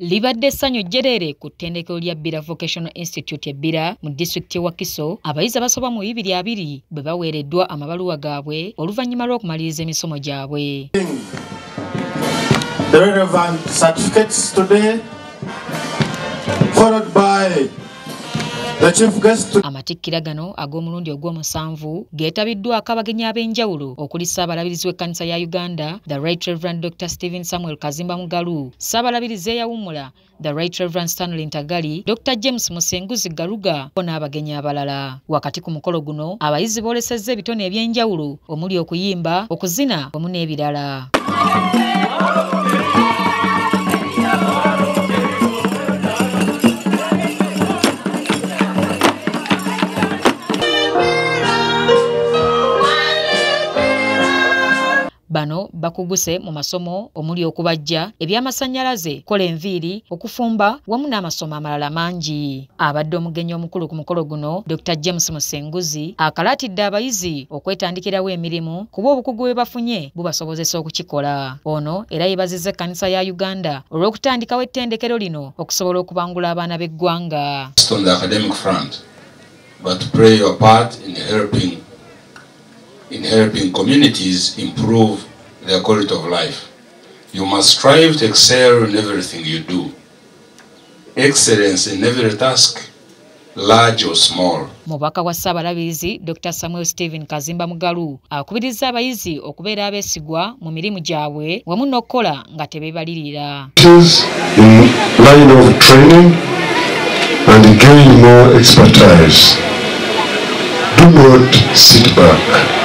libadde essanyu jjereere ku ttendekero lya Bira Vocational Institute ebbira mu disitulikiti wa Kiso abayizi abasoba mu bibiri abiri bwe baweereddwa amabaluwa gaabwe oluvannyuma lw'okumaliriza emisomo gyabwe. The relevant certificates today followed by amatikkira gano ag'omulundi ogw'omusanvu geetabiddwako abagenyi ab'enjawulo okuli ssaabalabirizi w'ekkanisa ya uganda the right reverend dr stephen samuel kazimba mugalu ssaabalabirizi eyawummula the right reverend stanley ntagali dr james musenguzi galuga ko n'abagenyi abalala. Wakati ku mukolo guno abayizi boolesezza ebitone eby'enjawulo omuli okuyimba okuzina wamu n'ebirala bano bakuguse mu masomo omuli okubajja ebyamasannyalaze kola enviiri okufumba wamu n'amasomo amalala mangi. Abadde omugenyi omukulu ku mukolo guno dr. James musenguzi akalaatidde abayizi okwetandikirawo emirimu kuba obukugu bwe bafunye bubasobozesa okukikola. Ono era yeebazizza ekkanisa ya uganda olw'okutandikawo ettendekero lino okusobola okubangula abaana b'eggwanga. But play your part in helping in helping communities improve their quality of life. You must strive to excel in everything you do. Excellence in every task, large or small. mubaka wa ssaabalabirizi dr samuel stephen kazimba mugalu akubiriza abayizi okubeera abeesigwa mu mirimu gyabwe wamu n'okukola nga tebeebalirira and gain more expertise. Do not sit back.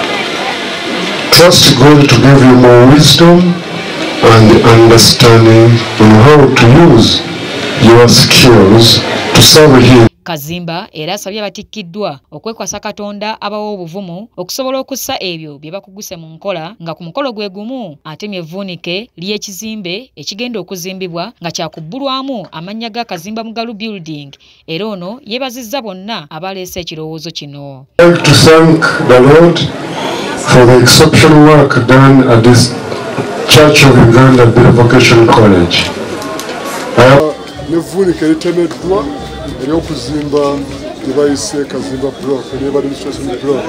Trust God to give you more wisdom and understanding on how to use your skills to serve Him. kazimba era asabye abatikkiddwa okwekwasa katonda abawa obuvumu okusobola okussa ebyo bye bakuguse mu nkola nga ku mukolo gwe gumu atemye evvuunike ly'ekizimbe ekigenda okuzimbibwa nga kyakubbulwamu amannya ga kazimba mugalu building era ono yeebazizza bonna abaleese ekirowoozo kino for the exceptional work done at this Church of Uganda Vocation College. nevuunika eritemeddwa eryokuzimba gye bayise kazimba block neba administration block.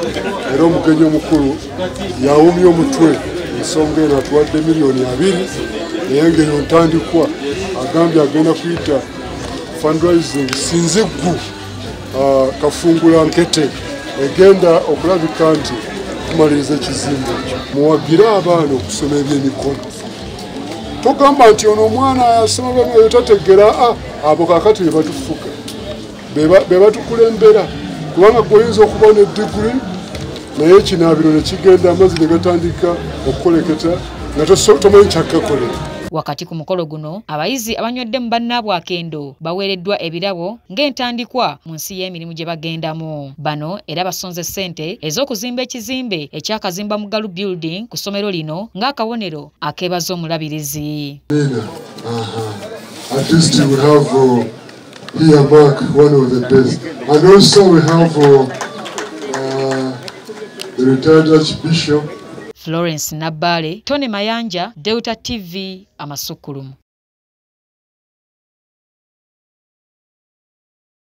Era omugenyi omukulu yawumya omutwe ensonga eno atuwadde miliyoni abiri naye ngaeyo ntandikwa. Agambye agenda kuyita fundraising sinziggu uh, kafungula nkete. Egenda okulabika nti okumaliriza ekizimbe ekyo. Muwagire abaana okusoma ebyemikono. Togamba nti ono omwana yasoma byo tategera abo kakati bebatufuga bebatukulembera kubanga gweoyinza okuba nediguri naye ekinaabiro nekigenda amazzi negatandika okukoleketa nga tomanyi kyakakolera wakati ku mukolo guno abayizi abanywedde mu bannaabwe akendo baweereddwa ebirabo ng'entandikwa mu nsi y'emirimu gye bagendamu bano era basonze ssente ez'okuzimba ekizimbe ekyakazimba mugalu building ku ssomero lino ng'akabonero akeebaza omulabirizi Florence Nabale, Tony Mayanja, Delta TV, Amasukulumu.